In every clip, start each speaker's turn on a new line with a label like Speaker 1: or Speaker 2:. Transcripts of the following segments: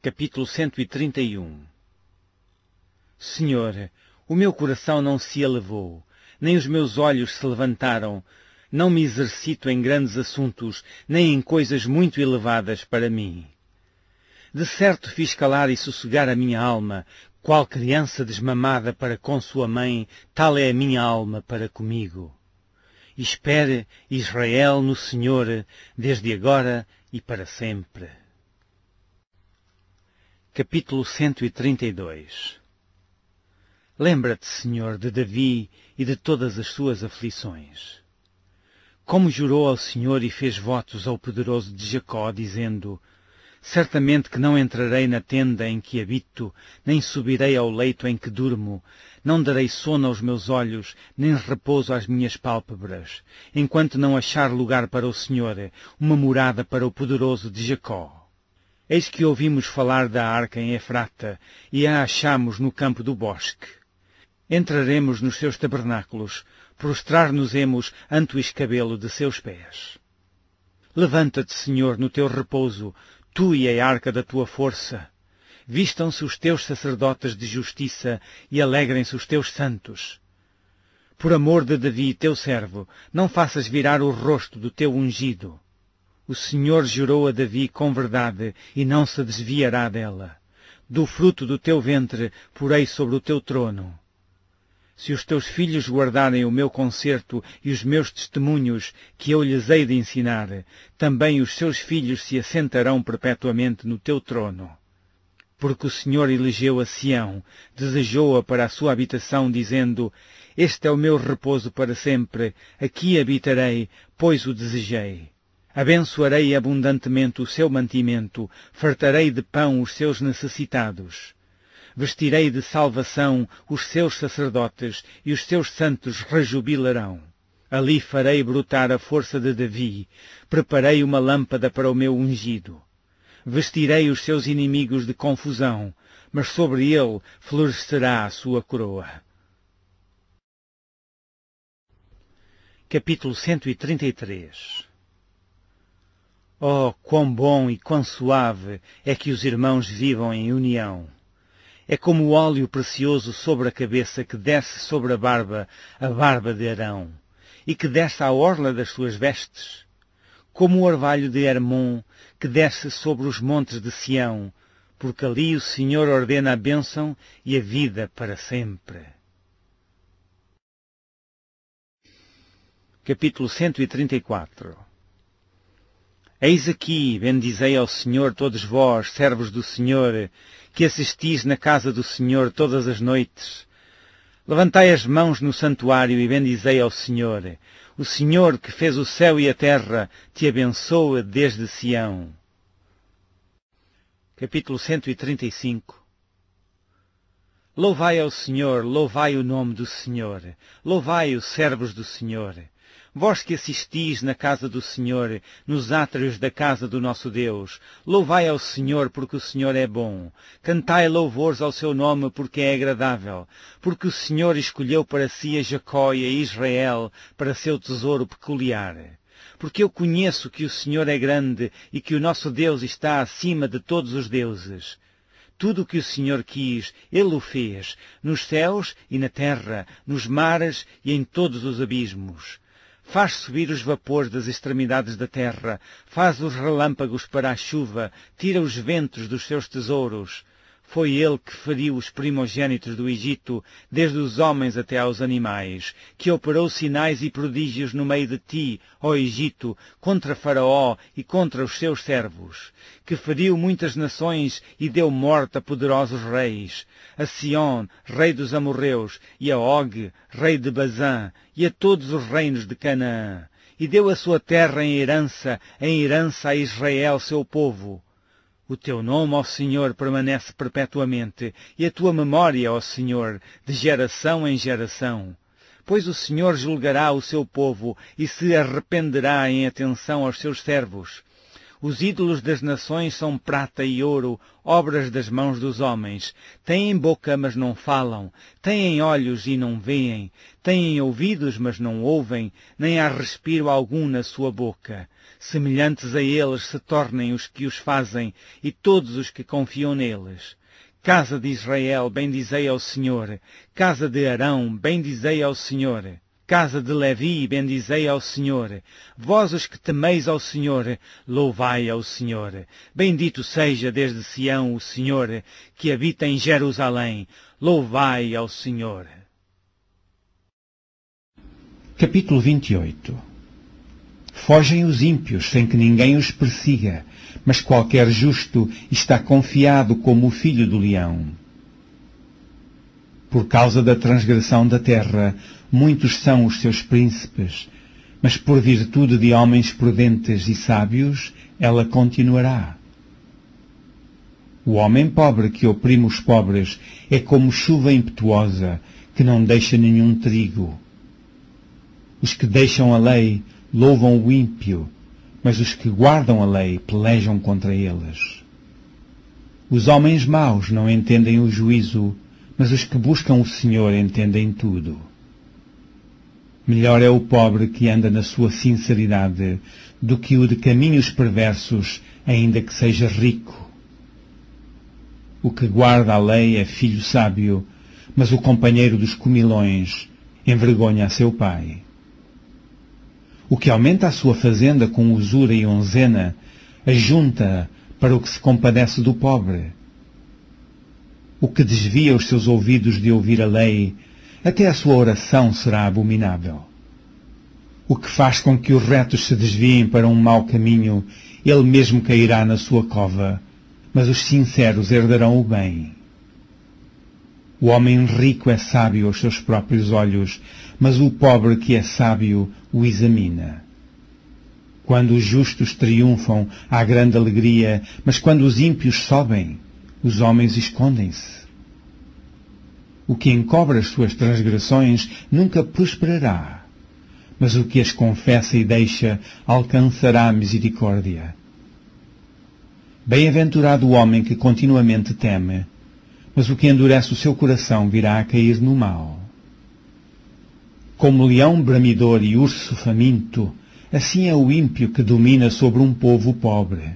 Speaker 1: Capítulo 131 Senhor, o meu coração não se elevou, nem os meus olhos se levantaram, não me exercito em grandes assuntos, nem em coisas muito elevadas para mim. De certo fiz calar e sossegar a minha alma, qual criança desmamada para com sua mãe, tal é a minha alma para comigo. Espere Israel no Senhor, desde agora e para sempre. Capítulo 132 Lembra-te, Senhor, de Davi e de todas as suas aflições. Como jurou ao Senhor e fez votos ao poderoso de Jacó, dizendo, Certamente que não entrarei na tenda em que habito, nem subirei ao leito em que durmo, não darei sono aos meus olhos, nem repouso às minhas pálpebras, enquanto não achar lugar para o Senhor, uma morada para o poderoso de Jacó. Eis que ouvimos falar da arca em Efrata e a achamos no campo do bosque. Entraremos nos seus tabernáculos, prostrar-nos-emos ante o escabelo de seus pés. Levanta-te, Senhor, no teu repouso, tu e a arca da tua força. Vistam-se os teus sacerdotes de justiça e alegrem-se os teus santos. Por amor de Davi, teu servo, não faças virar o rosto do teu ungido. O Senhor jurou a Davi com verdade e não se desviará dela. Do fruto do teu ventre porei sobre o teu trono. Se os teus filhos guardarem o meu concerto e os meus testemunhos que eu lhes hei de ensinar, também os seus filhos se assentarão perpetuamente no teu trono. Porque o Senhor elegeu a Sião, desejou-a para a sua habitação, dizendo, Este é o meu repouso para sempre, aqui habitarei, pois o desejei. Abençoarei abundantemente o seu mantimento, fartarei de pão os seus necessitados. Vestirei de salvação os seus sacerdotes e os seus santos rejubilarão. Ali farei brotar a força de Davi, preparei uma lâmpada para o meu ungido. Vestirei os seus inimigos de confusão, mas sobre ele florescerá a sua coroa. Capítulo 133 Oh, quão bom e quão suave é que os irmãos vivam em união! É como o óleo precioso sobre a cabeça que desce sobre a barba, a barba de Arão, e que desce à orla das suas vestes. Como o orvalho de Hermon, que desce sobre os montes de Sião, porque ali o Senhor ordena a bênção e a vida para sempre. Capítulo 134 Eis aqui, bendizei ao Senhor todos vós, servos do Senhor, que assistis na casa do Senhor todas as noites. Levantai as mãos no santuário e bendizei ao Senhor. O Senhor que fez o céu e a terra te abençoa desde Sião. Capítulo 135 Louvai ao Senhor, louvai o nome do Senhor, louvai os servos do Senhor. Vós que assistis na casa do Senhor, nos átrios da casa do nosso Deus, louvai ao Senhor porque o Senhor é bom. Cantai louvores ao seu nome porque é agradável. Porque o Senhor escolheu para si a Jacó e a Israel para seu tesouro peculiar. Porque eu conheço que o Senhor é grande e que o nosso Deus está acima de todos os deuses. Tudo o que o Senhor quis, Ele o fez, nos céus e na terra, nos mares e em todos os abismos faz subir os vapores das extremidades da terra, faz os relâmpagos para a chuva, tira os ventos dos seus tesouros. Foi ele que feriu os primogênitos do Egito, desde os homens até aos animais, que operou sinais e prodígios no meio de ti, ó Egito, contra Faraó e contra os seus servos, que feriu muitas nações e deu morte a poderosos reis, a Sion, rei dos amorreus, e a Og, rei de Bazã, e a todos os reinos de Canaã, e deu a sua terra em herança, em herança a Israel, seu povo o teu nome, ó Senhor, permanece perpetuamente, e a tua memória, ó Senhor, de geração em geração. Pois o Senhor julgará o seu povo e se arrependerá em atenção aos seus servos. Os ídolos das nações são prata e ouro, obras das mãos dos homens. Têm boca, mas não falam. Têm olhos e não veem. Têm ouvidos, mas não ouvem. Nem há respiro algum na sua boca. Semelhantes a eles se tornem os que os fazem e todos os que confiam neles. Casa de Israel, bendizei ao Senhor. Casa de Arão, bendizei ao Senhor. Casa de Levi, bendizei ao Senhor. Vós os que temeis ao Senhor, louvai ao Senhor. Bendito seja desde Sião o Senhor, que habita em Jerusalém. Louvai ao Senhor.
Speaker 2: Capítulo 28 Fogem os ímpios sem que ninguém os persiga, mas qualquer justo está confiado como o filho do leão. Por causa da transgressão da terra, muitos são os seus príncipes, mas por virtude de homens prudentes e sábios, ela continuará. O homem pobre que oprime os pobres é como chuva impetuosa, que não deixa nenhum trigo. Os que deixam a lei louvam o ímpio, mas os que guardam a lei pelejam contra eles. Os homens maus não entendem o juízo, mas os que buscam o Senhor entendem tudo. Melhor é o pobre que anda na sua sinceridade do que o de caminhos perversos, ainda que seja rico. O que guarda a lei é filho sábio, mas o companheiro dos comilões envergonha a seu pai. O que aumenta a sua fazenda com usura e onzena, ajunta para o que se compadece do pobre o que desvia os seus ouvidos de ouvir a lei, até a sua oração será abominável. O que faz com que os retos se desviem para um mau caminho, ele mesmo cairá na sua cova, mas os sinceros herdarão o bem. O homem rico é sábio aos seus próprios olhos, mas o pobre que é sábio o examina. Quando os justos triunfam, há grande alegria, mas quando os ímpios sobem, os homens escondem-se. O que encobre as suas transgressões nunca prosperará, mas o que as confessa e deixa alcançará a misericórdia. Bem-aventurado o homem que continuamente teme, mas o que endurece o seu coração virá a cair no mal. Como leão bramidor e urso faminto, assim é o ímpio que domina sobre um povo pobre.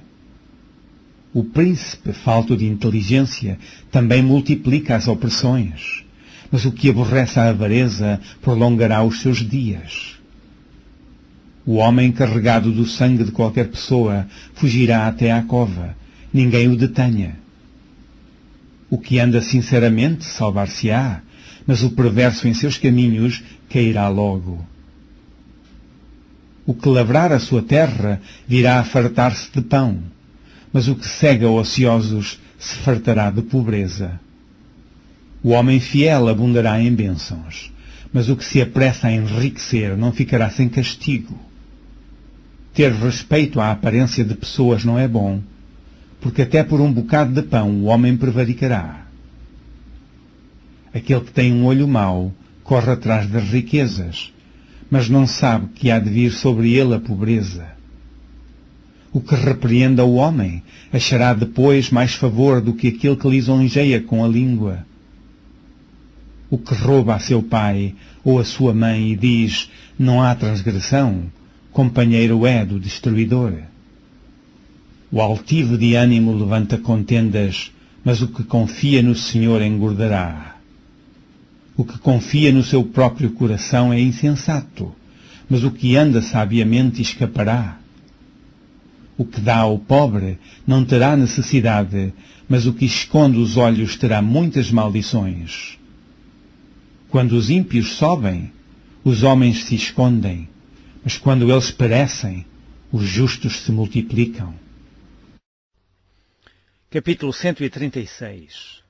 Speaker 2: O príncipe, falto de inteligência, também multiplica as opressões. Mas o que aborrece a avareza prolongará os seus dias. O homem carregado do sangue de qualquer pessoa fugirá até à cova. Ninguém o detenha. O que anda sinceramente salvar-se-á, mas o perverso em seus caminhos cairá logo. O que lavrar a sua terra virá a fartar-se de pão mas o que cega ociosos se fartará de pobreza. O homem fiel abundará em bênçãos, mas o que se apressa a enriquecer não ficará sem castigo. Ter respeito à aparência de pessoas não é bom, porque até por um bocado de pão o homem prevaricará. Aquele que tem um olho mau corre atrás das riquezas, mas não sabe que há de vir sobre ele a pobreza. O que repreenda o homem achará depois mais favor do que aquele que lisonjeia com a língua. O que rouba a seu pai ou a sua mãe e diz não há transgressão, companheiro é do destruidor. O altivo de ânimo levanta contendas, mas o que confia no Senhor engordará. O que confia no seu próprio coração é insensato, mas o que anda sabiamente escapará. O que dá ao pobre não terá necessidade, mas o que esconde os olhos terá muitas maldições. Quando os ímpios sobem, os homens se escondem, mas quando eles perecem, os justos se multiplicam.
Speaker 1: Capítulo 136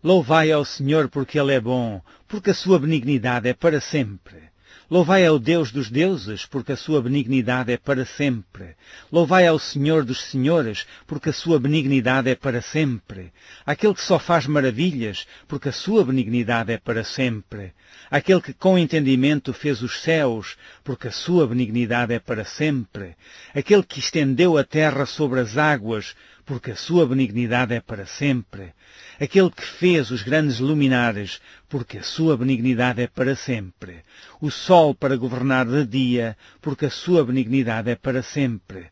Speaker 1: Louvai ao Senhor porque Ele é bom, porque a sua benignidade é para sempre. Louvai ao Deus dos deuses, porque a sua benignidade é para sempre. Louvai ao Senhor dos senhores, porque a sua benignidade é para sempre. Aquele que só faz maravilhas, porque a sua benignidade é para sempre. Aquele que com entendimento fez os céus, porque a sua benignidade é para sempre. Aquele que estendeu a terra sobre as águas, porque a sua benignidade é para sempre. Aquele que fez os grandes luminares, porque a sua benignidade é para sempre. O sol para governar de dia, porque a sua benignidade é para sempre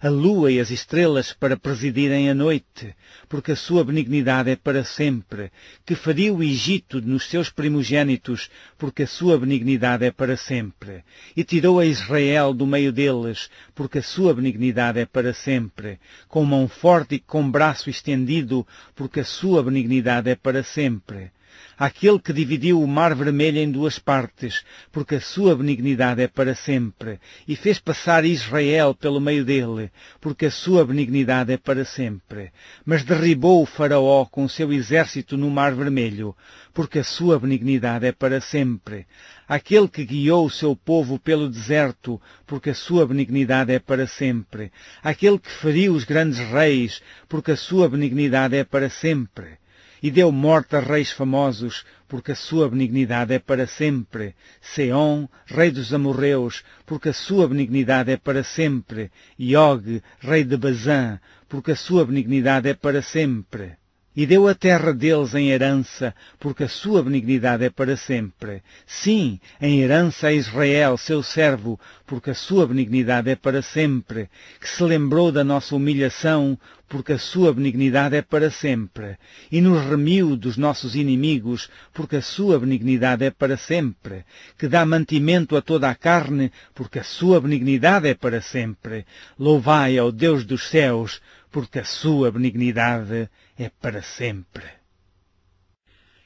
Speaker 1: a lua e as estrelas para presidirem a noite, porque a sua benignidade é para sempre, que feriu o Egito nos seus primogênitos, porque a sua benignidade é para sempre, e tirou a Israel do meio deles, porque a sua benignidade é para sempre, com mão forte e com braço estendido, porque a sua benignidade é para sempre àquele que dividiu o mar vermelho em duas partes, porque a sua benignidade é para sempre, e fez passar Israel pelo meio dele, porque a sua benignidade é para sempre. Mas derribou o faraó com seu exército no mar vermelho, porque a sua benignidade é para sempre. Aquele que guiou o seu povo pelo deserto, porque a sua benignidade é para sempre. Aquele que feriu os grandes reis, porque a sua benignidade é para sempre e deu morte a reis famosos, porque a sua benignidade é para sempre. Seom, rei dos amorreus, porque a sua benignidade é para sempre. E Og, rei de Bazã, porque a sua benignidade é para sempre e deu a terra deles em herança, porque a sua benignidade é para sempre. Sim, em herança a Israel, seu servo, porque a sua benignidade é para sempre, que se lembrou da nossa humilhação, porque a sua benignidade é para sempre, e nos remiu dos nossos inimigos, porque a sua benignidade é para sempre, que dá mantimento a toda a carne, porque a sua benignidade é para sempre. Louvai ao Deus dos céus, porque a sua benignidade é para sempre.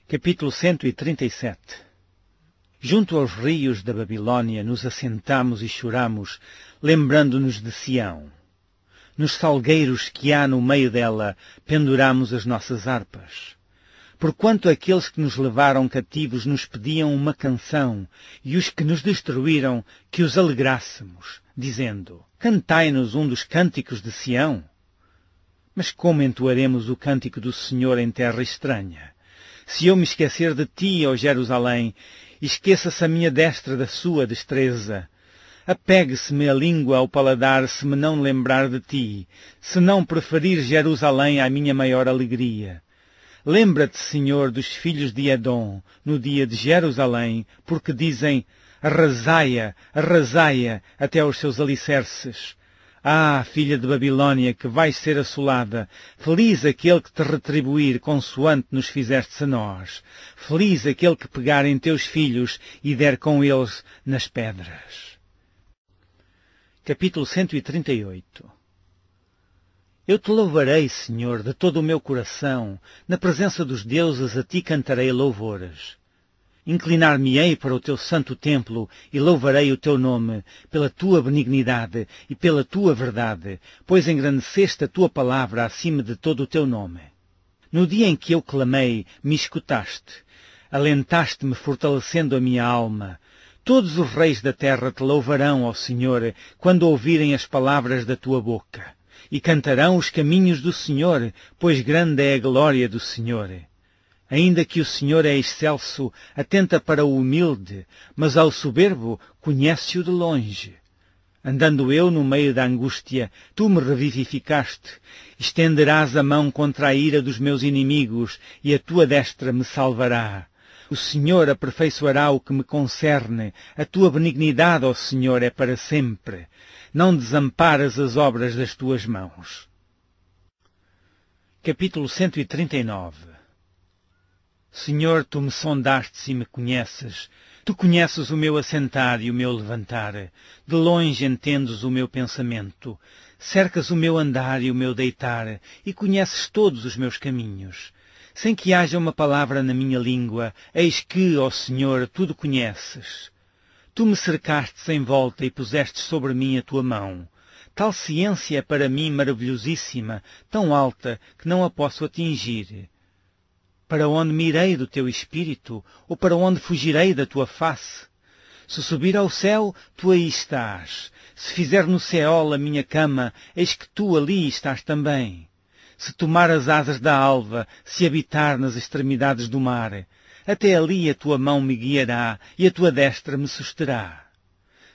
Speaker 1: Capítulo 137 Junto aos rios da Babilônia nos assentamos e choramos, lembrando-nos de Sião. Nos salgueiros que há no meio dela, penduramos as nossas harpas. Porquanto aqueles que nos levaram cativos nos pediam uma canção, e os que nos destruíram que os alegrássemos, dizendo, Cantai-nos um dos cânticos de Sião. Mas como entoaremos o cântico do Senhor em terra estranha? Se eu me esquecer de ti, ó Jerusalém, esqueça-se a minha destra da sua destreza. Apegue-se-me a língua ao paladar se me não lembrar de ti, se não preferir Jerusalém à minha maior alegria. Lembra-te, Senhor, dos filhos de Edom, no dia de Jerusalém, porque dizem, arrasai-a, arrasai-a até aos seus alicerces. Ah, filha de Babilônia, que vais ser assolada, feliz aquele que te retribuir consoante nos fizeste a nós. Feliz aquele que pegar em teus filhos e der com eles nas pedras. Capítulo 138 Eu te louvarei, Senhor, de todo o meu coração, na presença dos deuses a ti cantarei louvores. Inclinar-me-ei para o teu santo templo e louvarei o teu nome, pela tua benignidade e pela tua verdade, pois engrandeceste a tua palavra acima de todo o teu nome. No dia em que eu clamei, me escutaste. Alentaste-me fortalecendo a minha alma. Todos os reis da terra te louvarão, ó Senhor, quando ouvirem as palavras da tua boca. E cantarão os caminhos do Senhor, pois grande é a glória do Senhor. Ainda que o Senhor é excelso, atenta para o humilde, mas ao soberbo conhece-o de longe. Andando eu no meio da angústia, tu me revivificaste. Estenderás a mão contra a ira dos meus inimigos, e a tua destra me salvará. O Senhor aperfeiçoará o que me concerne. A tua benignidade, ó Senhor, é para sempre. Não desamparas as obras das tuas mãos. Capítulo 139 Senhor, tu me sondastes e me conheces. Tu conheces o meu assentar e o meu levantar. De longe entendes o meu pensamento. Cercas o meu andar e o meu deitar, e conheces todos os meus caminhos. Sem que haja uma palavra na minha língua, eis que, ó Senhor, tudo conheces. Tu me cercastes em volta e pusestes sobre mim a tua mão. Tal ciência é para mim maravilhosíssima, tão alta, que não a posso atingir. Para onde mirei do teu espírito, ou para onde fugirei da tua face? Se subir ao céu, tu aí estás. Se fizer no céu a minha cama, eis que tu ali estás também. Se tomar as asas da alva, se habitar nas extremidades do mar, até ali a tua mão me guiará e a tua destra me susterá.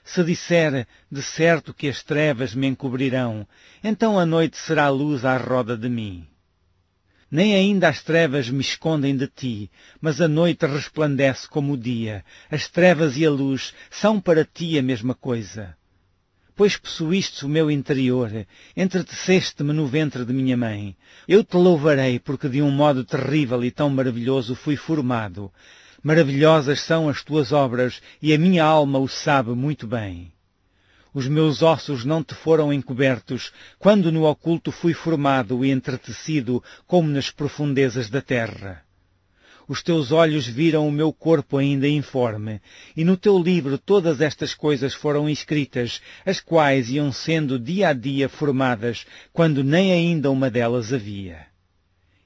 Speaker 1: Se disser, de certo que as trevas me encobrirão, então a noite será luz à roda de mim. Nem ainda as trevas me escondem de ti, mas a noite resplandece como o dia. As trevas e a luz são para ti a mesma coisa. Pois possuíste o meu interior, entreteceste-me no ventre de minha mãe. Eu te louvarei porque de um modo terrível e tão maravilhoso fui formado. Maravilhosas são as tuas obras e a minha alma o sabe muito bem. Os meus ossos não te foram encobertos, quando no oculto fui formado e entretecido como nas profundezas da terra. Os teus olhos viram o meu corpo ainda informe, e no teu livro todas estas coisas foram escritas, as quais iam sendo dia a dia formadas, quando nem ainda uma delas havia.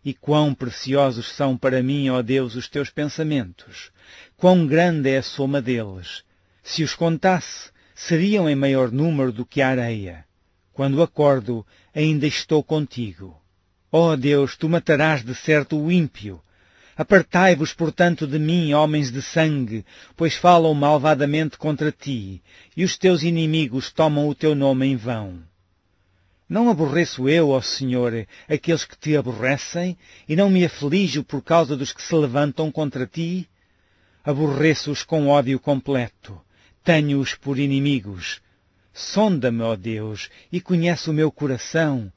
Speaker 1: E quão preciosos são para mim, ó Deus, os teus pensamentos! Quão grande é a soma deles! Se os contasse, seriam em maior número do que a areia. Quando acordo, ainda estou contigo. Ó oh Deus, tu matarás de certo o ímpio. Apartai-vos, portanto, de mim, homens de sangue, pois falam malvadamente contra ti, e os teus inimigos tomam o teu nome em vão. Não aborreço eu, ó Senhor, aqueles que te aborrecem, e não me aflijo por causa dos que se levantam contra ti? Aborreço-os com ódio completo tenho-os por inimigos. Sonda-me, ó Deus, e conhece o meu coração.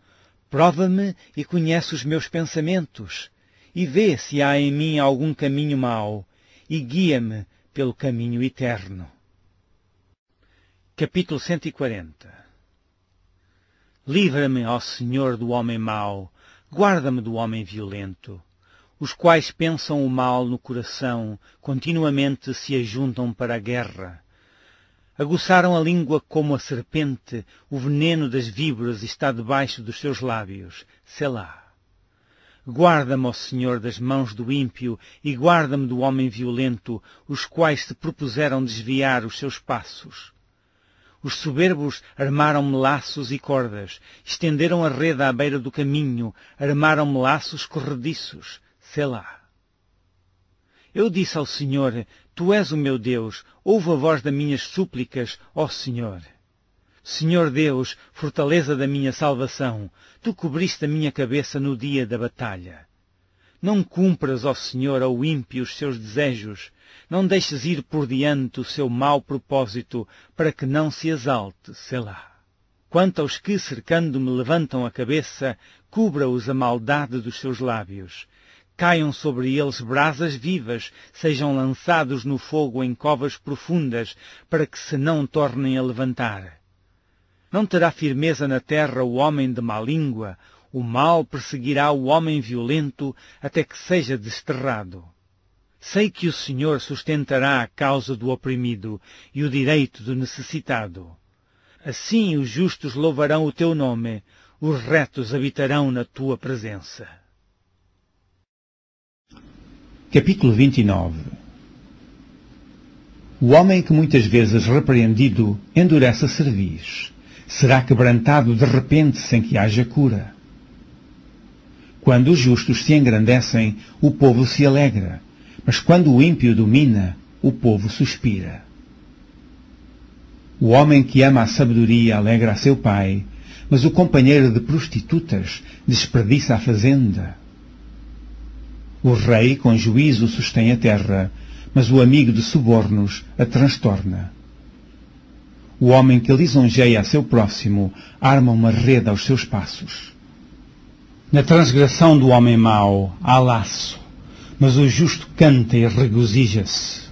Speaker 1: Prova-me e conhece os meus pensamentos. E vê se há em mim algum caminho mau, e guia-me pelo caminho eterno. Capítulo 140 Livra-me, ó Senhor, do homem mau, guarda-me do homem violento, os quais pensam o mal no coração, continuamente se ajuntam para a guerra Aguçaram a língua como a serpente, o veneno das víboras está debaixo dos seus lábios. Selá. Guarda-me, ó Senhor, das mãos do ímpio e guarda-me do homem violento, os quais se propuseram desviar os seus passos. Os soberbos armaram-me laços e cordas, estenderam a rede à beira do caminho, armaram-me laços corrediços. Selá. Eu disse ao Senhor, Tu és o meu Deus, ouve a voz das minhas súplicas, ó Senhor. Senhor Deus, fortaleza da minha salvação, Tu cobriste a minha cabeça no dia da batalha. Não cumpras, ó Senhor, ao ímpio os seus desejos, não deixes ir por diante o seu mau propósito, para que não se exalte, Selá. Quanto aos que, cercando-me, levantam a cabeça, cubra-os a maldade dos seus lábios caiam sobre eles brasas vivas, sejam lançados no fogo em covas profundas, para que se não tornem a levantar. Não terá firmeza na terra o homem de má língua, o mal perseguirá o homem violento até que seja desterrado. Sei que o Senhor sustentará a causa do oprimido e o direito do necessitado. Assim os justos louvarão o teu nome, os retos habitarão na tua presença.
Speaker 2: Capítulo 29 O homem que muitas vezes repreendido endurece a cerviz, será quebrantado de repente sem que haja cura. Quando os justos se engrandecem, o povo se alegra, mas quando o ímpio domina, o povo suspira. O homem que ama a sabedoria alegra a seu pai, mas o companheiro de prostitutas desperdiça a fazenda. O rei com juízo sustém a terra, mas o amigo de subornos a transtorna. O homem que lisonjeia a seu próximo arma uma rede aos seus passos. Na transgressão do homem mau há laço, mas o justo canta e regozija-se.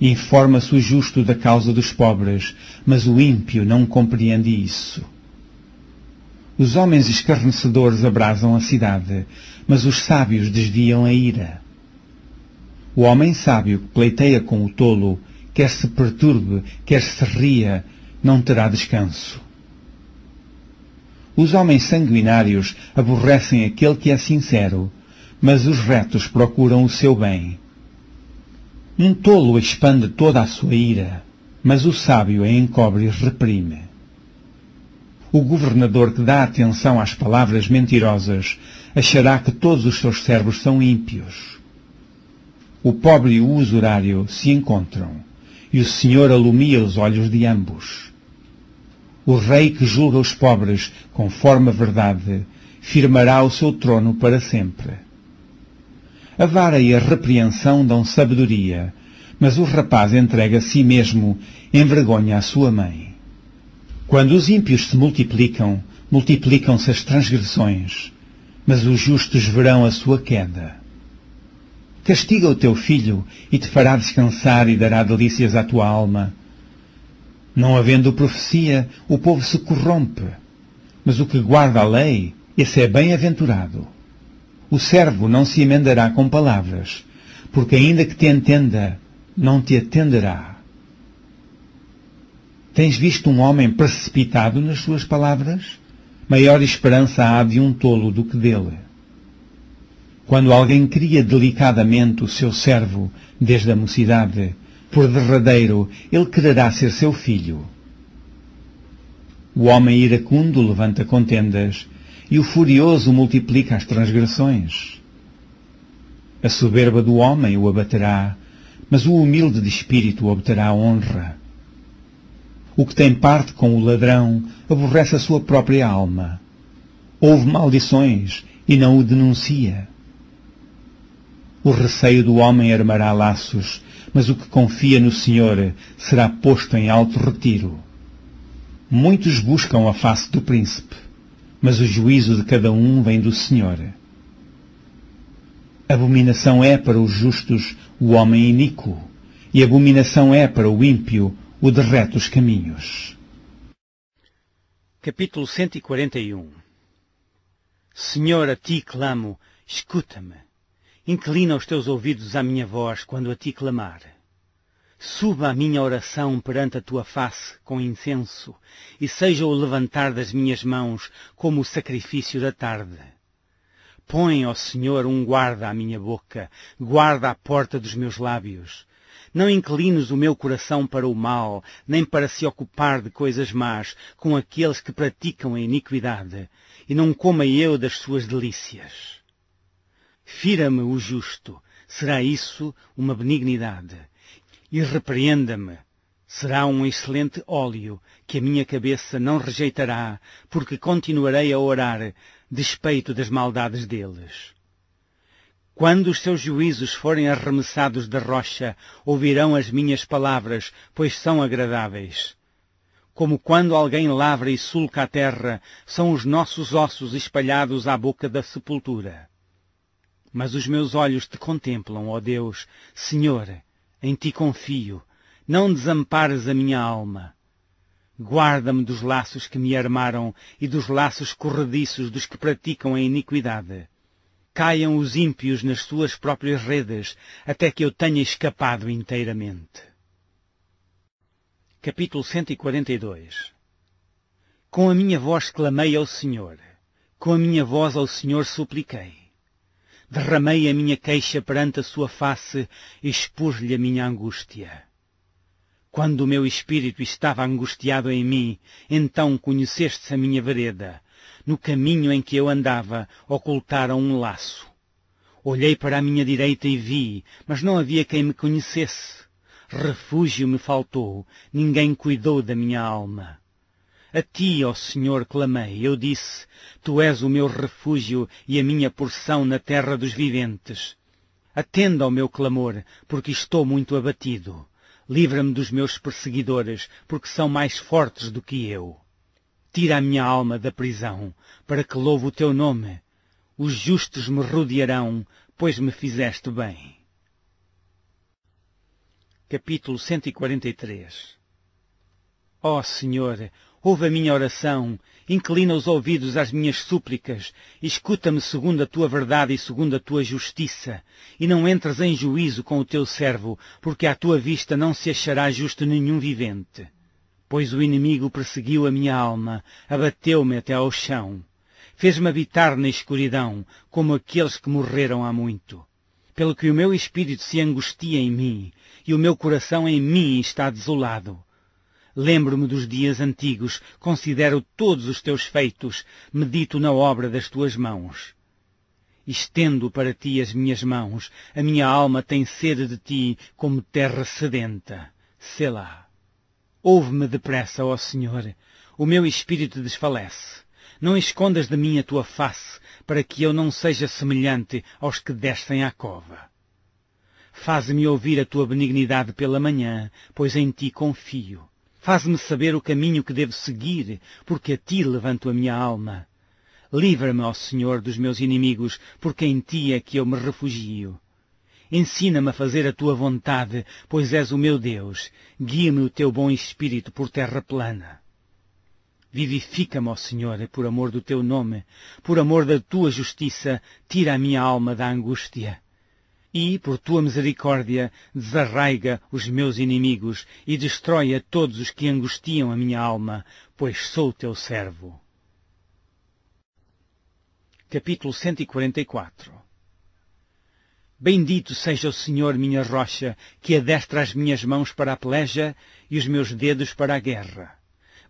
Speaker 2: Informa-se o justo da causa dos pobres, mas o ímpio não compreende isso. Os homens escarnecedores abrasam a cidade, mas os sábios desviam a ira. O homem sábio que pleiteia com o tolo, quer se perturbe, quer se ria, não terá descanso. Os homens sanguinários aborrecem aquele que é sincero, mas os retos procuram o seu bem. Um tolo expande toda a sua ira, mas o sábio a encobre e reprime. O governador que dá atenção às palavras mentirosas achará que todos os seus servos são ímpios. O pobre e o usurário se encontram, e o Senhor alumia os olhos de ambos. O rei que julga os pobres conforme a verdade firmará o seu trono para sempre. A vara e a repreensão dão sabedoria, mas o rapaz entrega a si mesmo, envergonha a sua mãe. Quando os ímpios se multiplicam, multiplicam-se as transgressões, mas os justos verão a sua queda. Castiga o teu filho e te fará descansar e dará delícias à tua alma. Não havendo profecia, o povo se corrompe, mas o que guarda a lei, esse é bem-aventurado. O servo não se emendará com palavras, porque ainda que te entenda, não te atenderá. Tens visto um homem precipitado nas suas palavras? Maior esperança há de um tolo do que dele. Quando alguém cria delicadamente o seu servo desde a mocidade, por derradeiro ele quererá ser seu filho. O homem iracundo levanta contendas, e o furioso multiplica as transgressões. A soberba do homem o abaterá, mas o humilde de espírito obterá honra. O que tem parte com o ladrão aborrece a sua própria alma. Ouve maldições e não o denuncia. O receio do homem armará laços, mas o que confia no Senhor será posto em alto retiro. Muitos buscam a face do príncipe, mas o juízo de cada um vem do Senhor. Abominação é para os justos o homem iníquo, e abominação é para o ímpio o de retos caminhos.
Speaker 1: Capítulo 141 Senhor, a ti clamo, escuta-me. Inclina os teus ouvidos à minha voz quando a ti clamar. Suba a minha oração perante a tua face com incenso, e seja o levantar das minhas mãos como o sacrifício da tarde. Põe, ó Senhor, um guarda à minha boca, guarda a porta dos meus lábios. Não inclines o meu coração para o mal, nem para se ocupar de coisas más com aqueles que praticam a iniquidade, e não coma eu das suas delícias. Fira-me o justo, será isso uma benignidade e repreenda-me. Será um excelente óleo que a minha cabeça não rejeitará, porque continuarei a orar, despeito das maldades deles. Quando os seus juízos forem arremessados da rocha, ouvirão as minhas palavras, pois são agradáveis. Como quando alguém lavra e sulca a terra, são os nossos ossos espalhados à boca da sepultura. Mas os meus olhos te contemplam, ó Deus, Senhor, em ti confio, não desampares a minha alma. Guarda-me dos laços que me armaram e dos laços corrediços dos que praticam a iniquidade. Caiam os ímpios nas suas próprias redes, até que eu tenha escapado inteiramente. Capítulo 142 Com a minha voz clamei ao Senhor, com a minha voz ao Senhor supliquei. Derramei a minha queixa perante a sua face e expus-lhe a minha angústia. Quando o meu espírito estava angustiado em mim, então conheceste a minha vereda. No caminho em que eu andava, ocultaram um laço. Olhei para a minha direita e vi, mas não havia quem me conhecesse. Refúgio me faltou, ninguém cuidou da minha alma. A ti, ó Senhor, clamei. Eu disse, Tu és o meu refúgio e a minha porção na terra dos viventes. Atenda ao meu clamor, porque estou muito abatido. Livra-me dos meus perseguidores, porque são mais fortes do que eu. Tira a minha alma da prisão, para que louve o teu nome. Os justos me rodearão, pois me fizeste bem. Capítulo 143 Ó Senhor, Ouve a minha oração, inclina os ouvidos às minhas súplicas, escuta-me segundo a tua verdade e segundo a tua justiça, e não entres em juízo com o teu servo, porque à tua vista não se achará justo nenhum vivente. Pois o inimigo perseguiu a minha alma, abateu-me até ao chão. Fez-me habitar na escuridão, como aqueles que morreram há muito. Pelo que o meu espírito se angustia em mim, e o meu coração em mim está desolado. Lembro-me dos dias antigos, considero todos os teus feitos, medito na obra das tuas mãos. Estendo para ti as minhas mãos, a minha alma tem sede de ti como terra sedenta. Selá. Ouve-me depressa, ó Senhor, o meu espírito desfalece. Não escondas de mim a tua face, para que eu não seja semelhante aos que descem à cova. Faze-me ouvir a tua benignidade pela manhã, pois em ti confio. Faz-me saber o caminho que devo seguir, porque a ti levanto a minha alma. Livra-me, ó Senhor, dos meus inimigos, porque em ti é que eu me refugio. Ensina-me a fazer a tua vontade, pois és o meu Deus. Guia-me o teu bom espírito por terra plana. Vivifica-me, ó Senhor, por amor do teu nome, por amor da tua justiça, tira a minha alma da angústia. E, por tua misericórdia, desarraiga os meus inimigos e destrói a todos os que angustiam a minha alma, pois sou teu servo. Capítulo 144 Bendito seja o Senhor, minha rocha, que adestra as minhas mãos para a peleja e os meus dedos para a guerra.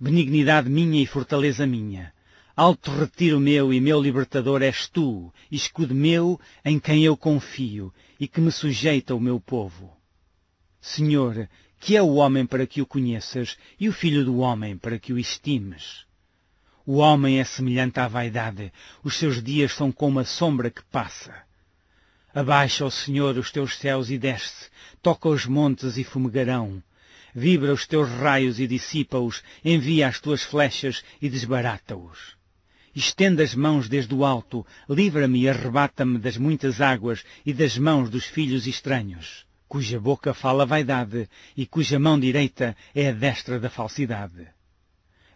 Speaker 1: Benignidade minha e fortaleza minha. Alto retiro meu e meu libertador és tu, escudo meu em quem eu confio e que me sujeita o meu povo. Senhor, que é o homem para que o conheças e o filho do homem para que o estimes? O homem é semelhante à vaidade, os seus dias são como a sombra que passa. Abaixa, ó Senhor, os teus céus e desce, toca os montes e fumegarão. Vibra os teus raios e dissipa-os, envia as tuas flechas e desbarata-os. Estenda as mãos desde o alto, livra-me e arrebata-me das muitas águas e das mãos dos filhos estranhos, cuja boca fala vaidade e cuja mão direita é a destra da falsidade.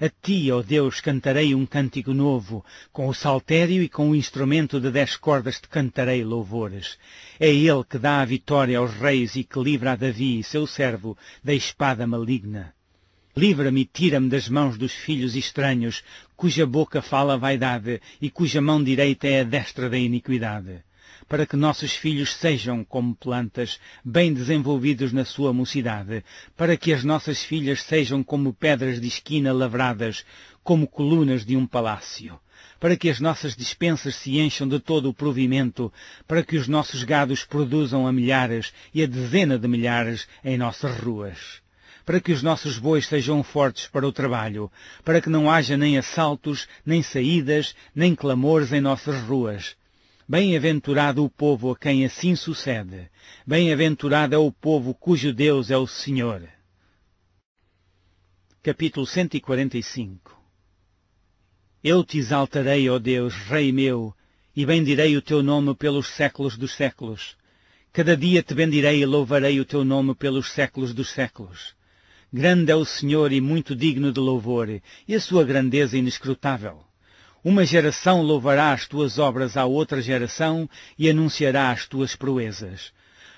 Speaker 1: A ti, ó Deus, cantarei um cântico novo, com o saltério e com o instrumento de dez cordas te cantarei louvores. É ele que dá a vitória aos reis e que livra a Davi, seu servo, da espada maligna. Livra-me e tira-me das mãos dos filhos estranhos, cuja boca fala vaidade e cuja mão direita é a destra da iniquidade para que nossos filhos sejam como plantas, bem desenvolvidos na sua mocidade, para que as nossas filhas sejam como pedras de esquina lavradas, como colunas de um palácio, para que as nossas dispensas se encham de todo o provimento, para que os nossos gados produzam a milhares e a dezena de milhares em nossas ruas para que os nossos bois sejam fortes para o trabalho, para que não haja nem assaltos, nem saídas, nem clamores em nossas ruas, Bem-aventurado o povo a quem assim sucede. Bem-aventurado é o povo cujo Deus é o Senhor. Capítulo 145 Eu te exaltarei, ó Deus, Rei meu, e bendirei o teu nome pelos séculos dos séculos. Cada dia te bendirei e louvarei o teu nome pelos séculos dos séculos. Grande é o Senhor e muito digno de louvor, e a sua grandeza inescrutável. Uma geração louvará as tuas obras à outra geração e anunciará as tuas proezas.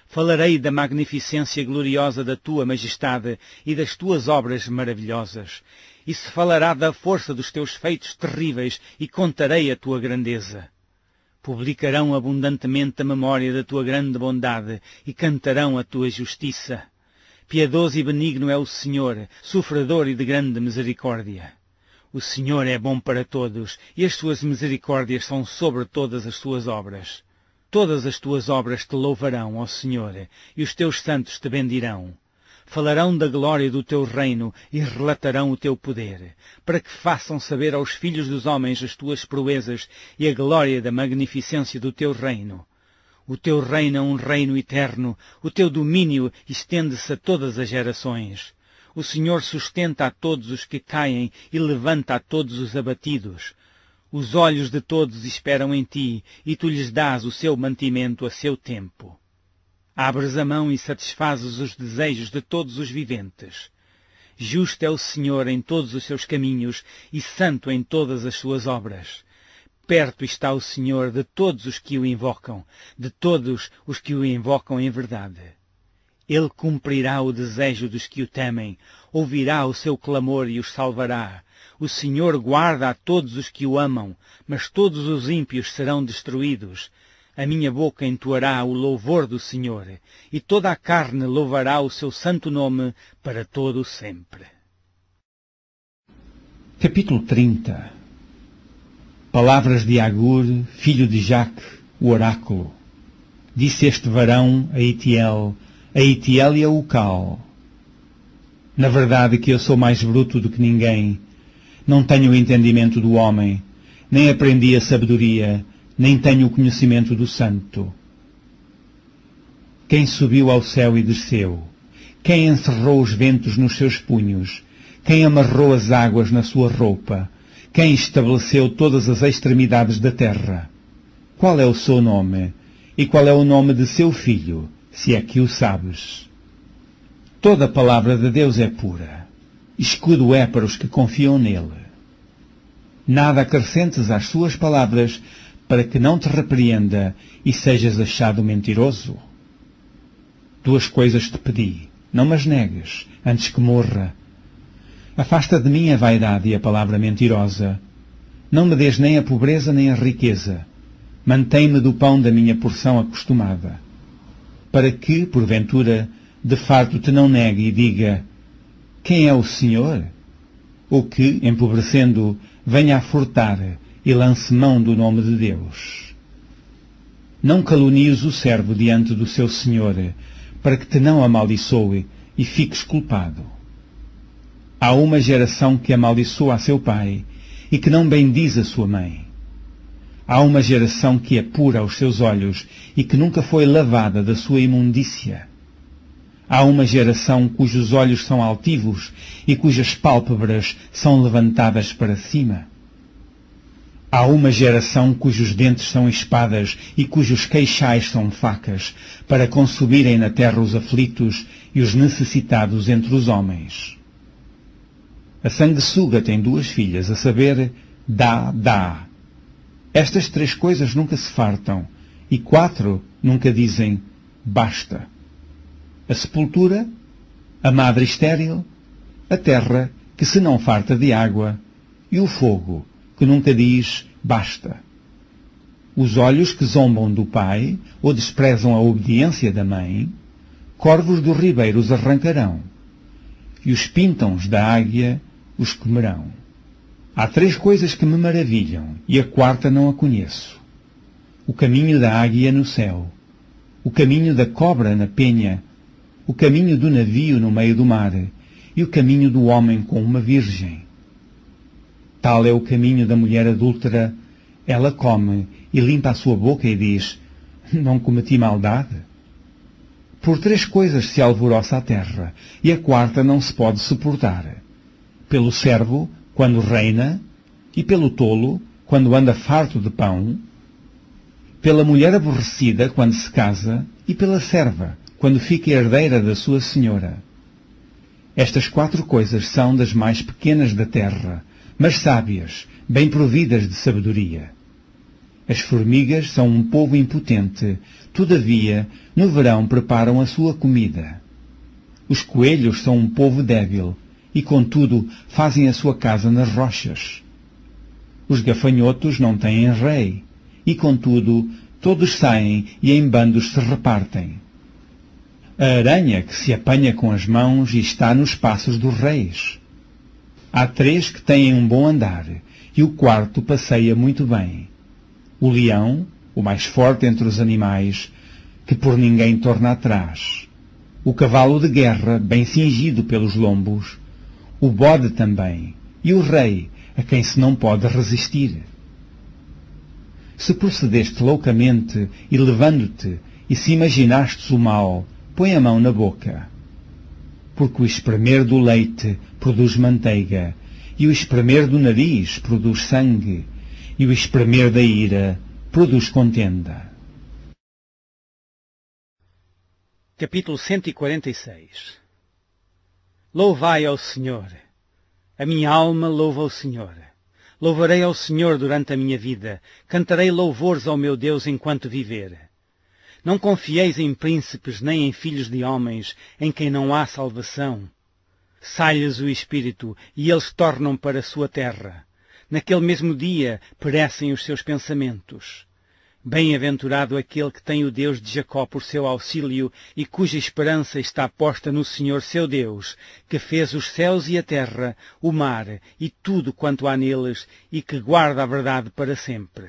Speaker 1: Falarei da magnificência gloriosa da tua majestade e das tuas obras maravilhosas. E se falará da força dos teus feitos terríveis e contarei a tua grandeza. Publicarão abundantemente a memória da tua grande bondade e cantarão a tua justiça. Piedoso e benigno é o Senhor, sofredor e de grande misericórdia. O Senhor é bom para todos, e as suas misericórdias são sobre todas as suas obras. Todas as tuas obras te louvarão, ó Senhor, e os teus santos te bendirão. Falarão da glória do teu reino e relatarão o teu poder, para que façam saber aos filhos dos homens as tuas proezas e a glória da magnificência do teu reino. O teu reino é um reino eterno, o teu domínio estende-se a todas as gerações. O Senhor sustenta a todos os que caem e levanta a todos os abatidos. Os olhos de todos esperam em ti, e tu lhes dás o seu mantimento a seu tempo. Abres a mão e satisfazes os desejos de todos os viventes. Justo é o Senhor em todos os seus caminhos e santo em todas as suas obras. Perto está o Senhor de todos os que o invocam, de todos os que o invocam em verdade. Ele cumprirá o desejo dos que o temem, ouvirá o seu clamor e os salvará. O Senhor guarda a todos os que o amam, mas todos os ímpios serão destruídos. A minha boca entoará o louvor do Senhor, e toda a carne louvará o seu santo nome para todo o sempre.
Speaker 2: Capítulo 30 Palavras de Agur, filho de Jaque, o oráculo. Disse este varão a Itiel, a Itiel e a Ucal. Na verdade que eu sou mais bruto do que ninguém. Não tenho o entendimento do homem, nem aprendi a sabedoria, nem tenho o conhecimento do santo. Quem subiu ao céu e desceu? Quem encerrou os ventos nos seus punhos? Quem amarrou as águas na sua roupa? Quem estabeleceu todas as extremidades da terra? Qual é o seu nome? E qual é o nome de seu filho, se é que o sabes? Toda a palavra de Deus é pura. Escudo é para os que confiam nele. Nada acrescentes às suas palavras, para que não te repreenda e sejas achado mentiroso. Duas coisas te pedi, não mas negues, antes que morra. Afasta de mim a vaidade e a palavra mentirosa. Não me des nem a pobreza nem a riqueza. Mantém-me do pão da minha porção acostumada. Para que, porventura, de fato te não negue e diga, quem é o Senhor? Ou que, empobrecendo, venha a furtar e lance mão do nome de Deus. Não calunies o servo diante do seu Senhor, para que te não amaldiçoe e fiques culpado. Há uma geração que amaldiçoa a seu pai e que não bendiz a sua mãe. Há uma geração que é pura aos seus olhos e que nunca foi lavada da sua imundícia. Há uma geração cujos olhos são altivos e cujas pálpebras são levantadas para cima. Há uma geração cujos dentes são espadas e cujos queixais são facas, para consumirem na terra os aflitos e os necessitados entre os homens. A sanguessuga tem duas filhas, a saber, dá, dá. Estas três coisas nunca se fartam, e quatro nunca dizem basta. A sepultura, a madre estéril, a terra que se não farta de água, e o fogo, que nunca diz basta. Os olhos que zombam do pai ou desprezam a obediência da mãe, corvos dos ribeiros arrancarão, e os pintões da águia os comerão. Há três coisas que me maravilham, e a quarta não a conheço. O caminho da águia no céu, o caminho da cobra na penha, o caminho do navio no meio do mar, e o caminho do homem com uma virgem. Tal é o caminho da mulher adúltera. Ela come e limpa a sua boca e diz, não cometi maldade. Por três coisas se alvoroça a terra, e a quarta não se pode suportar. Pelo servo, quando reina, e pelo tolo, quando anda farto de pão, pela mulher aborrecida, quando se casa, e pela serva, quando fica herdeira da sua senhora. Estas quatro coisas são das mais pequenas da terra, mas sábias, bem providas de sabedoria. As formigas são um povo impotente, todavia, no verão preparam a sua comida. Os coelhos são um povo débil, e contudo fazem a sua casa nas rochas. Os gafanhotos não têm rei, e contudo todos saem e em bandos se repartem. A aranha que se apanha com as mãos e está nos passos dos reis. Há três que têm um bom andar, e o quarto passeia muito bem. O leão, o mais forte entre os animais, que por ninguém torna atrás. O cavalo de guerra, bem cingido pelos lombos. O bode também. E o rei, a quem se não pode resistir. Se procedeste loucamente e levando-te, e se imaginastes o mal, põe a mão na boca porque o espremer do leite produz manteiga, e o espremer do nariz produz sangue, e o espremer da ira produz contenda.
Speaker 1: Capítulo 146 Louvai ao Senhor. A minha alma louva ao Senhor. Louvarei ao Senhor durante a minha vida. Cantarei louvores ao meu Deus enquanto viver. Não confieis em príncipes nem em filhos de homens, em quem não há salvação. Sai-lhes o espírito, e eles tornam para a sua terra. Naquele mesmo dia perecem os seus pensamentos. Bem-aventurado aquele que tem o Deus de Jacó por seu auxílio e cuja esperança está posta no Senhor seu Deus, que fez os céus e a terra, o mar e tudo quanto há neles e que guarda a verdade para sempre.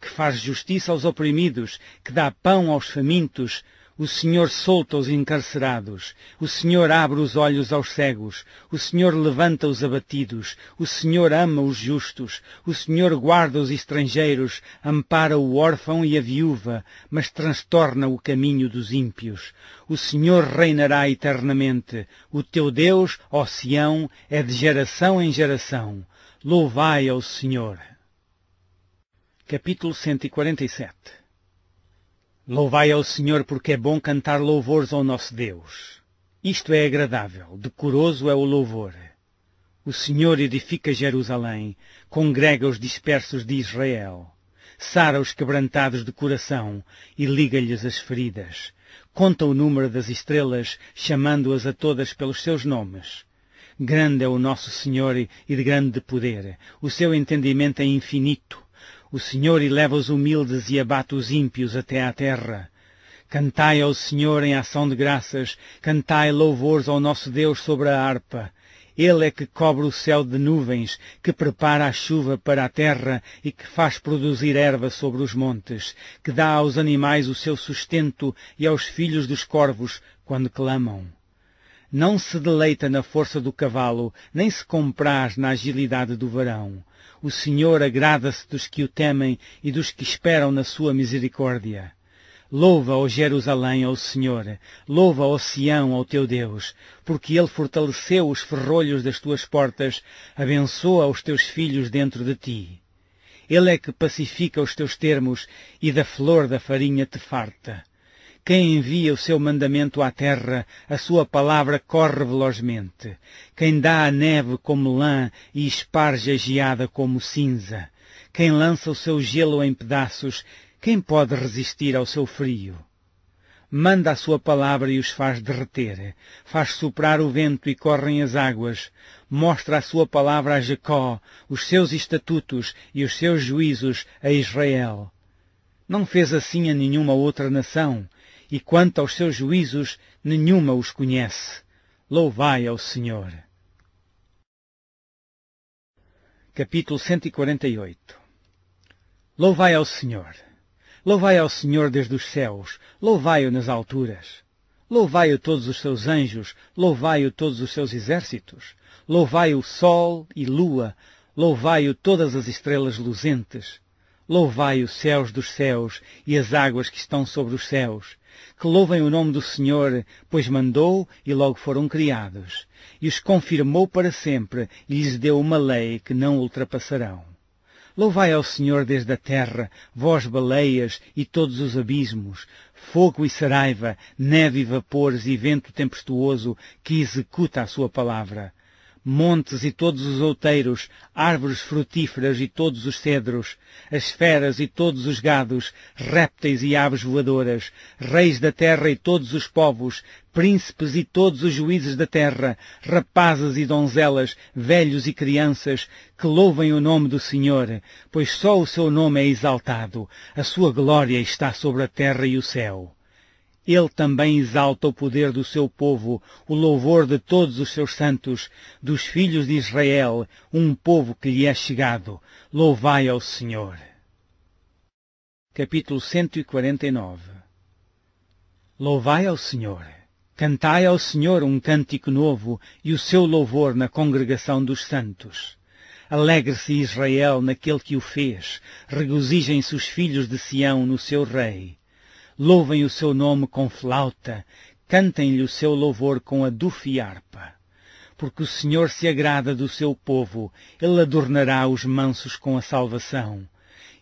Speaker 1: Que faz justiça aos oprimidos, que dá pão aos famintos, o Senhor solta os encarcerados, o Senhor abre os olhos aos cegos, o Senhor levanta os abatidos, o Senhor ama os justos, o Senhor guarda os estrangeiros, ampara o órfão e a viúva, mas transtorna o caminho dos ímpios. O Senhor reinará eternamente. O teu Deus, ó Sião, é de geração em geração. Louvai ao Senhor. Capítulo 147 Louvai ao Senhor porque é bom cantar louvores ao nosso Deus. Isto é agradável, decoroso é o louvor. O Senhor edifica Jerusalém, congrega os dispersos de Israel, sara os quebrantados de coração e liga-lhes as feridas. Conta o número das estrelas, chamando-as a todas pelos seus nomes. Grande é o nosso Senhor e de grande poder. O seu entendimento é infinito. O Senhor eleva os humildes e abate os ímpios até à terra. Cantai ao Senhor em ação de graças, cantai louvores ao nosso Deus sobre a harpa. Ele é que cobre o céu de nuvens, que prepara a chuva para a terra e que faz produzir erva sobre os montes, que dá aos animais o seu sustento e aos filhos dos corvos quando clamam. Não se deleita na força do cavalo, nem se compraz na agilidade do varão. O Senhor agrada-se dos que o temem e dos que esperam na sua misericórdia. Louva, ó Jerusalém, ao Senhor, louva, ó Sião, ao teu Deus, porque ele fortaleceu os ferrolhos das tuas portas, abençoa os teus filhos dentro de ti. Ele é que pacifica os teus termos e da flor da farinha te farta. Quem envia o seu mandamento à terra, a sua palavra corre velozmente. Quem dá a neve como lã e esparge a geada como cinza. Quem lança o seu gelo em pedaços, quem pode resistir ao seu frio? Manda a sua palavra e os faz derreter. Faz soprar o vento e correm as águas. Mostra a sua palavra a Jacó, os seus estatutos e os seus juízos a Israel. Não fez assim a nenhuma outra nação, e quanto aos seus juízos, nenhuma os conhece. Louvai ao Senhor. Capítulo 148 Louvai ao Senhor. Louvai ao Senhor desde os céus. Louvai-o nas alturas. Louvai-o todos os seus anjos. Louvai-o todos os seus exércitos. Louvai-o sol e lua. Louvai-o todas as estrelas luzentes. Louvai os céus dos céus e as águas que estão sobre os céus que louvem o nome do Senhor, pois mandou e logo foram criados, e os confirmou para sempre, e lhes deu uma lei que não ultrapassarão. Louvai ao Senhor desde a terra, vós baleias e todos os abismos, fogo e saraiva, neve e vapores e vento tempestuoso que executa a sua palavra montes e todos os outeiros, árvores frutíferas e todos os cedros, as feras e todos os gados, répteis e aves voadoras, reis da terra e todos os povos, príncipes e todos os juízes da terra, rapazes e donzelas, velhos e crianças, que louvem o nome do Senhor, pois só o seu nome é exaltado, a sua glória está sobre a terra e o céu. Ele também exalta o poder do seu povo, o louvor de todos os seus santos, dos filhos de Israel, um povo que lhe é chegado. Louvai ao Senhor. Capítulo 149 Louvai ao Senhor. Cantai ao Senhor um cântico novo e o seu louvor na congregação dos santos. Alegre-se Israel naquele que o fez, regozijem-se os filhos de Sião no seu rei. Louvem o seu nome com flauta, cantem-lhe o seu louvor com a harpa. Porque o Senhor se agrada do seu povo, ele adornará os mansos com a salvação.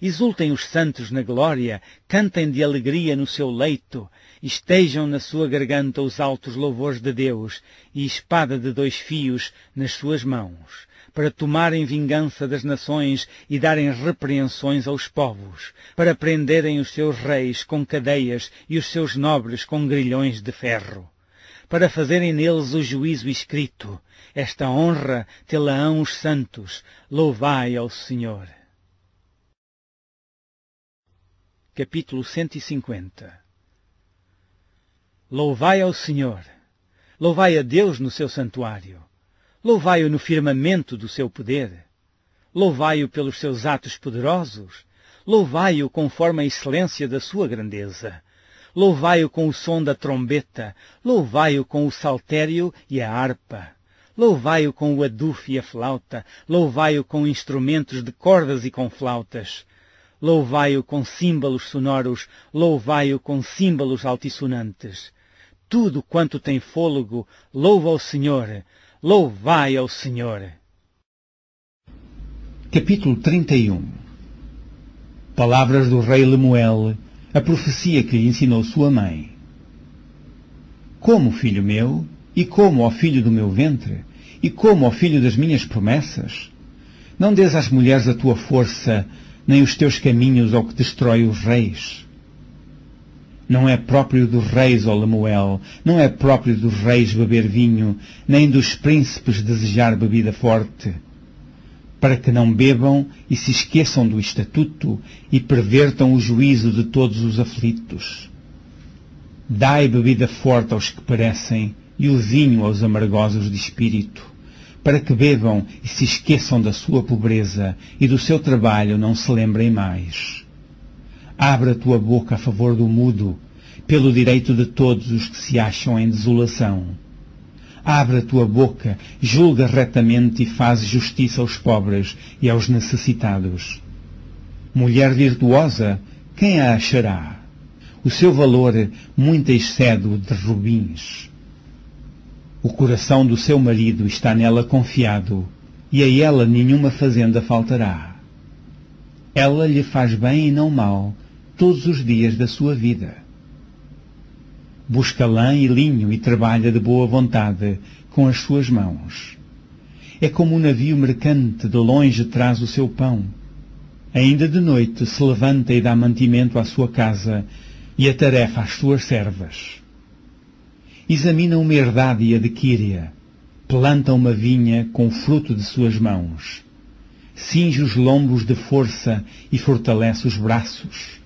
Speaker 1: Exultem os santos na glória, cantem de alegria no seu leito, estejam na sua garganta os altos louvores de Deus e espada de dois fios nas suas mãos para tomarem vingança das nações e darem repreensões aos povos, para prenderem os seus reis com cadeias e os seus nobres com grilhões de ferro, para fazerem neles o juízo escrito. Esta honra tê-la-ão os santos. Louvai ao Senhor. capítulo 150 Louvai ao Senhor, louvai a Deus no seu santuário, louvai-o no firmamento do seu poder, louvai-o pelos seus atos poderosos, louvai-o conforme a excelência da sua grandeza, louvai-o com o som da trombeta, louvai-o com o saltério e a harpa, louvai-o com o adufe e a flauta, louvai-o com instrumentos de cordas e com flautas, louvai-o com símbolos sonoros, louvai-o com símbolos altissonantes. Tudo quanto tem fôlego, louva ao Senhor, louvai ao Senhor.
Speaker 2: Capítulo 31 Palavras do rei Lemuel, a profecia que lhe ensinou sua mãe. Como, filho meu, e como, ó filho do meu ventre, e como, ó filho das minhas promessas, não des às mulheres a tua força, nem os teus caminhos ao que destrói os reis. Não é próprio dos reis, ó Lemuel, não é próprio dos reis beber vinho, nem dos príncipes desejar bebida forte, para que não bebam e se esqueçam do estatuto e pervertam o juízo de todos os aflitos. Dai bebida forte aos que perecem e o vinho aos amargosos de espírito para que bebam e se esqueçam da sua pobreza e do seu trabalho não se lembrem mais. Abra a tua boca a favor do mudo, pelo direito de todos os que se acham em desolação. Abra a tua boca, julga retamente e faz justiça aos pobres e aos necessitados. Mulher virtuosa, quem a achará? O seu valor muito excede o de rubins. O coração do seu marido está nela confiado, e a ela nenhuma fazenda faltará. Ela lhe faz bem e não mal todos os dias da sua vida. Busca lã e linho e trabalha de boa vontade com as suas mãos. É como um navio mercante de longe traz o seu pão. Ainda de noite se levanta e dá mantimento à sua casa e a tarefa às suas servas examina uma herdade e adquire-a, planta uma vinha com o fruto de suas mãos, cinge os lombos de força e fortalece os braços.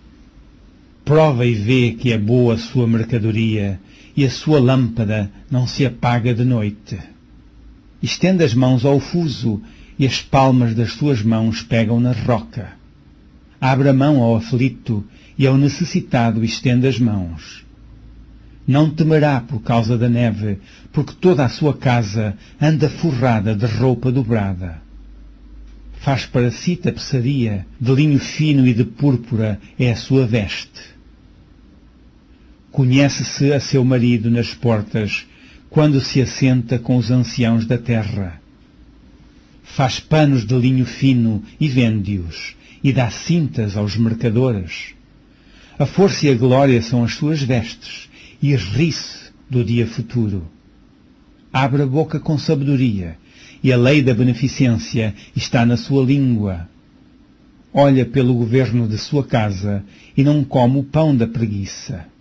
Speaker 2: Prova e vê que é boa a sua mercadoria e a sua lâmpada não se apaga de noite. Estende as mãos ao fuso e as palmas das suas mãos pegam na roca. Abre a mão ao aflito e ao necessitado estende as mãos não temerá por causa da neve, porque toda a sua casa anda forrada de roupa dobrada. Faz para si tapeçaria, de linho fino e de púrpura é a sua veste. Conhece-se a seu marido nas portas, quando se assenta com os anciãos da terra. Faz panos de linho fino e vende-os, e dá cintas aos mercadores. A força e a glória são as suas vestes, e ri-se do dia futuro. Abre a boca com sabedoria, e a lei da beneficência está na sua língua. Olha pelo governo de sua casa e não come o pão da preguiça.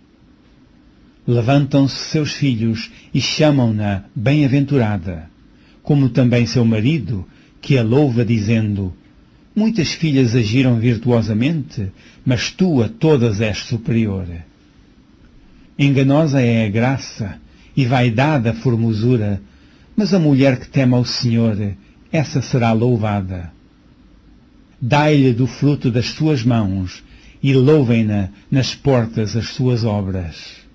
Speaker 2: Levantam-se seus filhos e chamam-na bem-aventurada, como também seu marido, que a louva dizendo, Muitas filhas agiram virtuosamente, mas tu a todas és superior. Enganosa é a graça e vaidade a formosura, mas a mulher que teme ao Senhor, essa será louvada. Dai-lhe do fruto das suas mãos e louvem-na nas portas as suas obras.